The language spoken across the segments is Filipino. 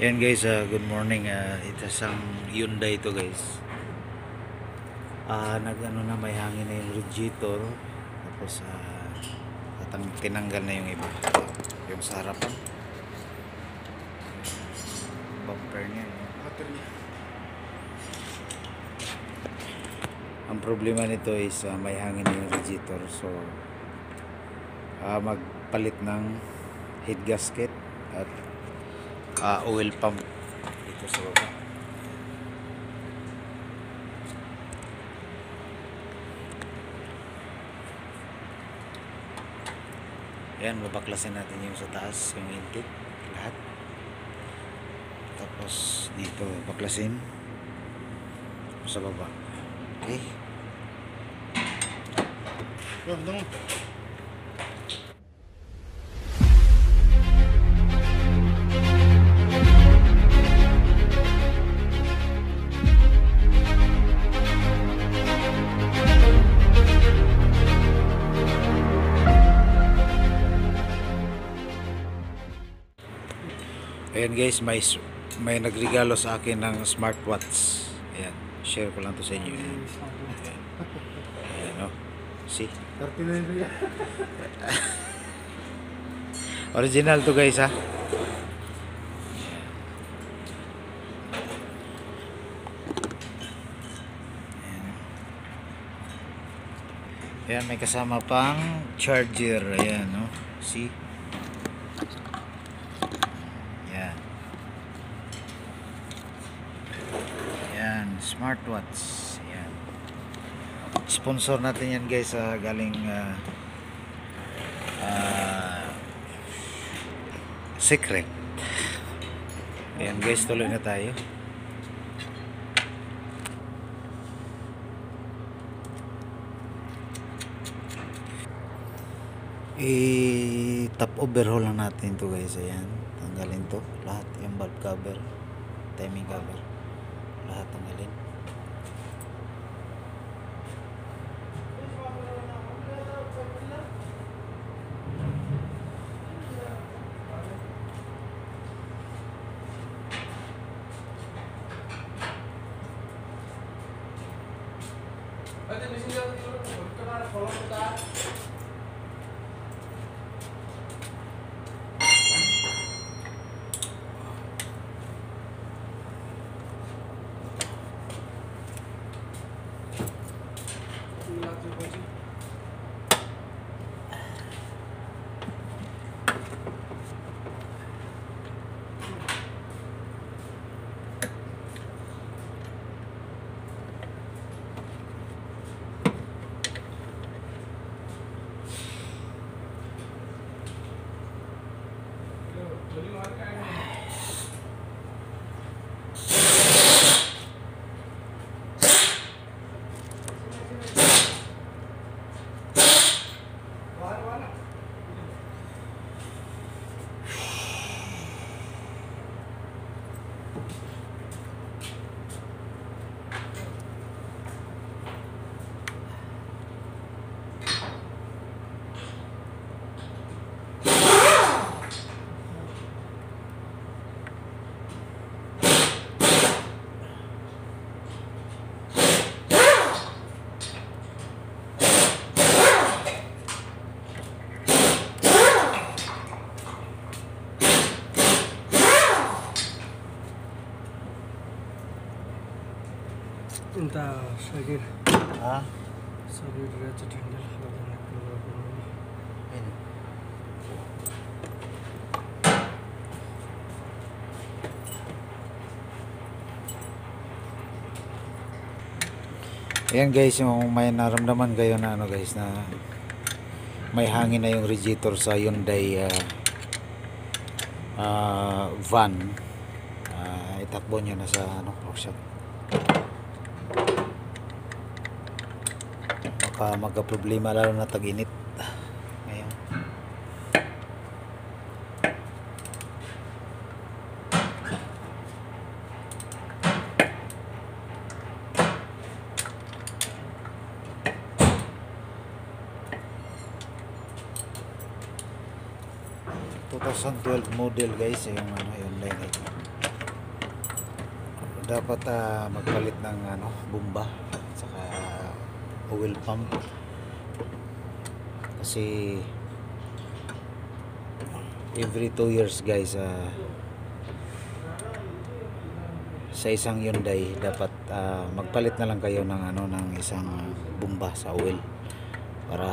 Yan guys, ah, good morning. Uh, ito isang Hyundai ito guys. Ah, nag ano na may hangin na yung radiator. Tapos ah tatang tinanggal na yung iba. Yung sa harapan. Bumper niya. Ang problema nito is ah, may hangin na yung radiator. So ah, magpalit ng head gasket at ah, oil pump dito sa baba. Ayan, babaklasin natin yung sa taas, yung intake, lahat. Tapos dito, baklasin sa baba. Okay. Ayan guys, may may nagregalo sa akin ng smartwatch. Ayan, share ko lang to sa inyo. Ayan, Ayan oh. See? 39 yan. Original to guys ha. Ayan. Ayan, may kasama pang charger. Ayan, no? See? Ayan. Ayan, smartwatch. Ayan. Sponsor natin yan guys sa galing ah, ah, secret. Ayan guys, tuloy na tayo. I-top overhaul lang natin to guys. Ayan, tanggalin to. Lahat yung bulb cover, timing cover. Lahat tanggalin. ফলনটা ಇಂಥ ಸಗೀರ್ Ha? ಸಗೀರ್ ರೇಚ್ handle Ayun. Ayan guys, yung may naramdaman kayo na ano guys na may hangin na yung radiator sa Hyundai ah, ah, van. Ah, itakbo nyo na sa ano, workshop. Baka magka-problema lalo na tag-init. Ngayon. Thousand twelve model guys yung ano yung line dapat ah, magpalit ng ano, bomba oil pump. Kasi every 2 years guys ah, sa isang Hyundai dapat ah, magpalit na lang kayo ng ano ng isang bomba sa oil para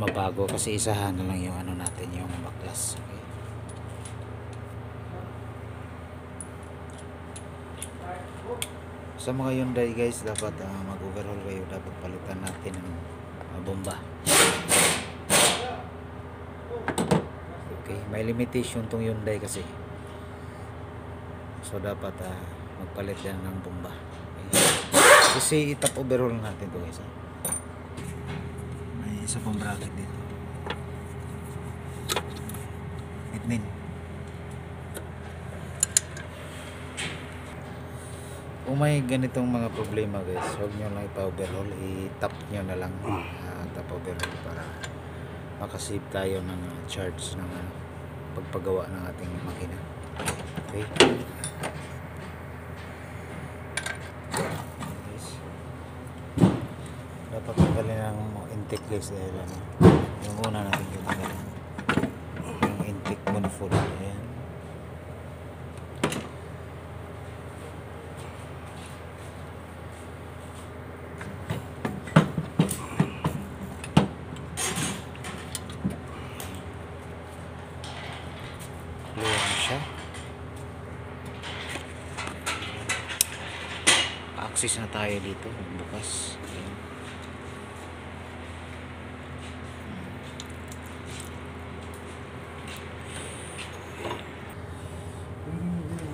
mabago. Kasi isahan na lang yung ano natin yung baklas. Okay? Sa mga Hyundai guys dapat ah, mag overhaul kayo. Dapat palitan natin ng ah, bomba. Okay may limitation tong Hyundai kasi. So dapat ah, magpalit din ng bomba. Okay? kasi itap overhaul natin to guys ah. may isa pang bracket dito kung may ganitong mga problema guys huwag nyo lang ipa-overhaul. I-tap nyo na lang. Ah, tap overhaul para makasave tayo ng ah, charge ng ano, pagpagawa ng ating makina. Okay? Guys. Dapat tanggalin ang intake guys dahil ano yung una natin yung tanggalin yung intake manifold ayan clear na siya access na tayo dito bukas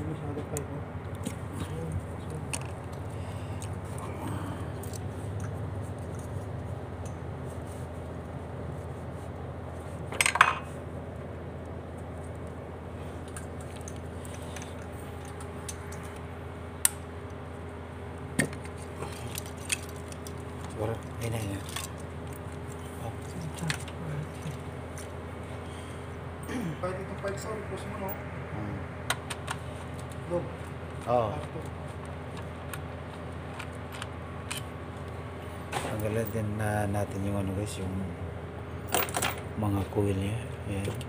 Masyado pa ito. siguro ayun na yun oh. 5 sound, push mo no? Hmm. Go. oh tanggalan din na natin yung ano guys yung mga coil niya ayan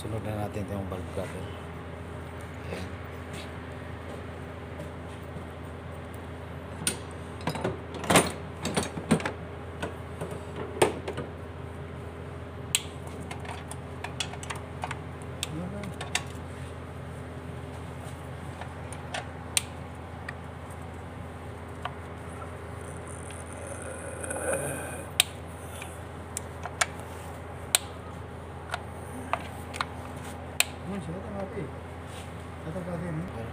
sunod na natin ito yung bulb cover ayan Ano siya? Ito natin. Ito natin. eh.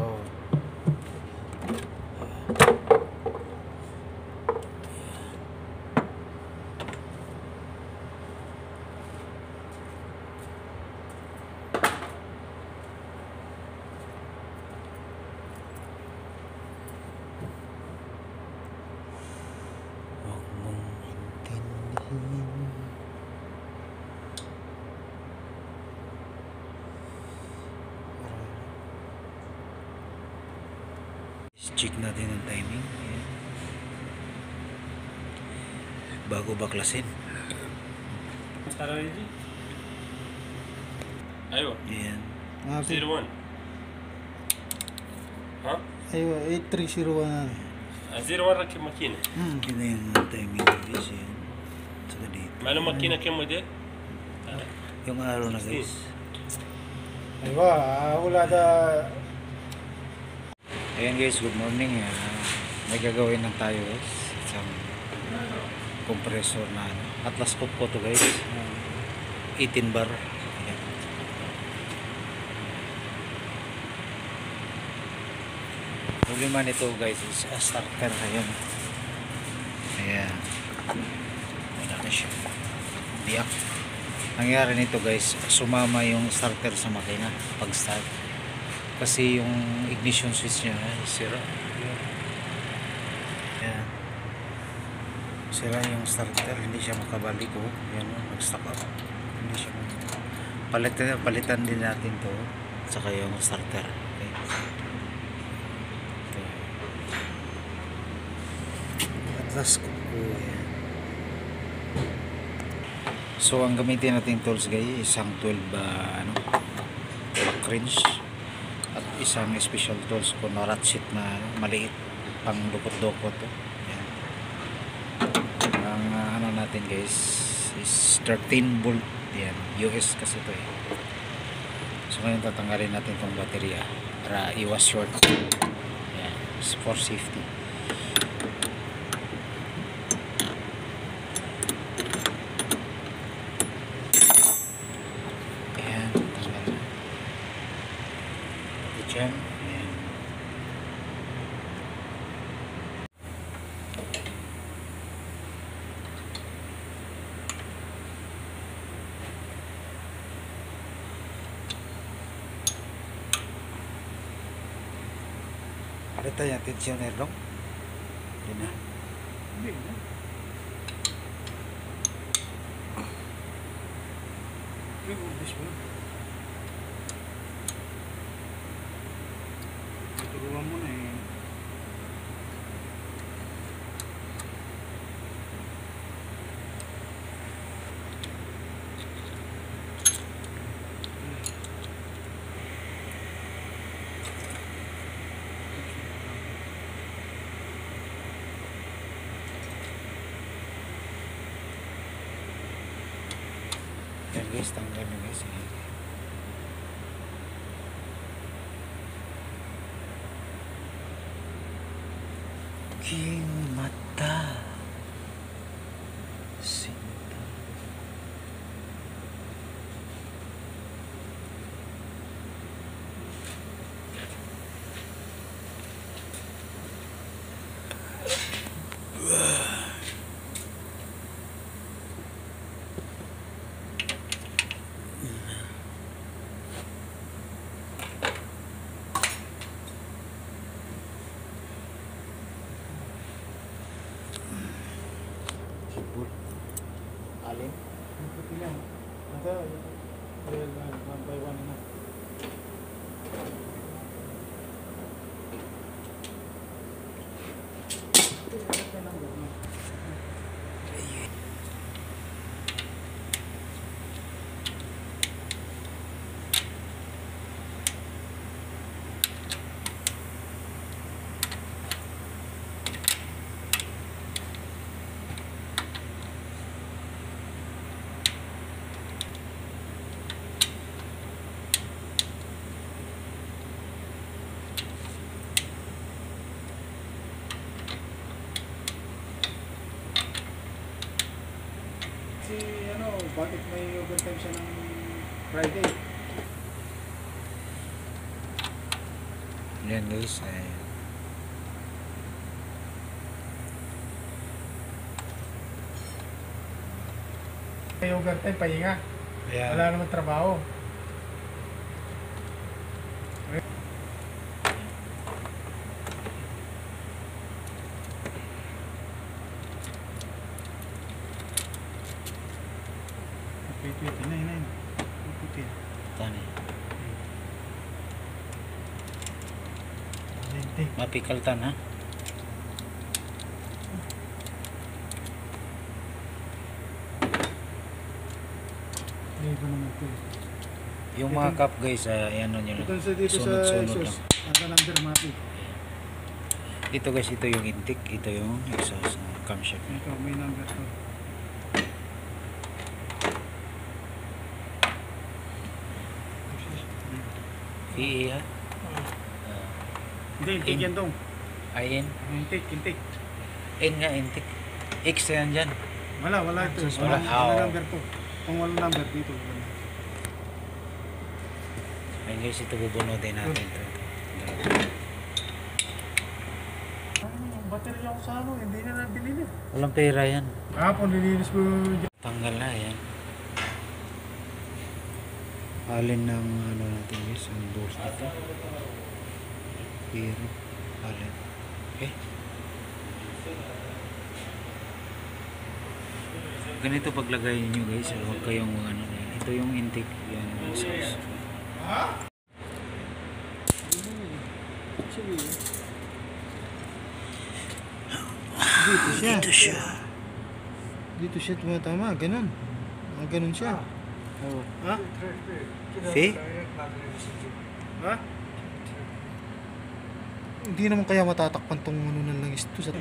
oh Huwag mong intindihin Check natin ang timing. Bago baklasin. Tara rin Aywa. Ayan. 01. Ha? Aywa, 8301 na. Ah, makina. Hmm, kina yung timing guys. Eh. Ayan. Saka makina kim mo? Yung araw na guys. Aywa, wala da Ayan guys, good morning. Ah, may gagawin lang tayo guys. Isang compressor na ano. Atlas Cop po to guys. Ah, 18 bar. Ayan. Problema nito guys is ah, starter. Ayan. Ayan. Siya. Biyak. Nangyari nito guys, sumama yung starter sa makina pag start. Kasi yung ignition switch niya ay sira. Ayan. Sira yung starter, hindi siya makabalik oh. Yan oh, nag-stuck up. Hindi siya palitan, palitan din natin to. Saka yung starter. Okay. Ito. Atlas ko po yan. So ang gamitin nating tools guys, isang 12 ba ano, lock wrench at isang special tools ko na ratchet na maliit pang dukot-dukot. Yan. Ang ah, ano natin guys is 13 volt yan. US kasi to eh. So ngayon tatanggalin natin tong baterya para iwas short. Yan. It's for safety. Ayan, tanggal na. Pati dyan. Ayan. Pakita yung tensioner dong. Yun na. Hindi na. Yung umbis mo. Turuan mo na eh. Yan guys, tanggal na guys. Ayan. King mata. Sinta. Sibul. Alin? Ang puti lang. Ito, well, uh, one by one na. Si ano, bakit may overtime siya ng Friday? Yan guys. Ayan. May overtime, pahinga. Ayan. Wala naman trabaho. Mapikaltan ha? Yung mga cup guys, uh, ano nyo lang. Sunod-sunod lang. Dito guys, ito yung intake. Ito yung exhaust na camshaft. Ito, may number to. PE ha? Hindi, intake In- yan dong. IN? Intake, intake. N nga intake. X yan dyan. Wala, wala ito. Wala. Wala, Ah, number to. Kung wala number dito. Ayun guys, ito bubunutin natin. Ito. Ano, bati rin ako sa ano, hindi na nabili na. Walang pera yan. Hapon, nilinis dyan. Tanggal na yan. Alin ng ano natin guys, ang doors dito. Pero, alin. Okay. Ganito paglagay niyo guys, ah, huwag kayong ano. Ito yung intake yan yung sauce. Dito siya. Ito siya. Dito siya tumatama, ganun. Ah, ganun siya. Oh. Ha? See? Ha? Hindi naman kaya matatakpan tong ano ng langis to sa... Ah,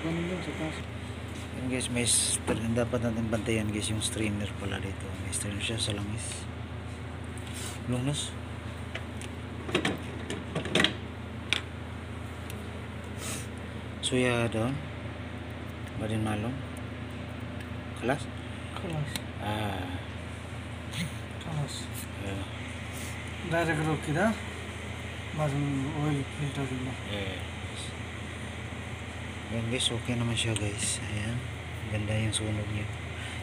ganun lang sa taas. Yan guys, may dapat natin bantayan guys yung strainer pala dito. May strainer siya sa langis. Lunos. Suya doon. Badin malong. Kelas? Kalas. Ah. Kalas. Yeah. Direct rock kita. Baru oil filter dulu. Yeah. Yan guys, okay naman siya guys. Ayan. Ganda yung sunog niya.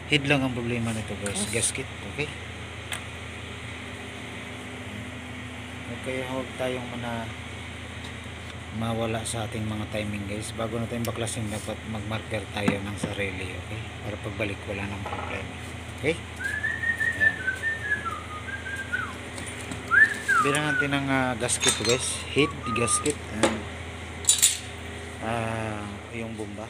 Head lang ang problema nito guys. Gasket. Okay? Okay, huwag tayong mana mawala sa ating mga timing guys. Bago na tayong baklasin, dapat mag-marker tayo ng sarili. Okay? Para pagbalik wala nang problema. Okay? Bilang natin ng ah, gasket guys. Head gasket. And, ah yung bomba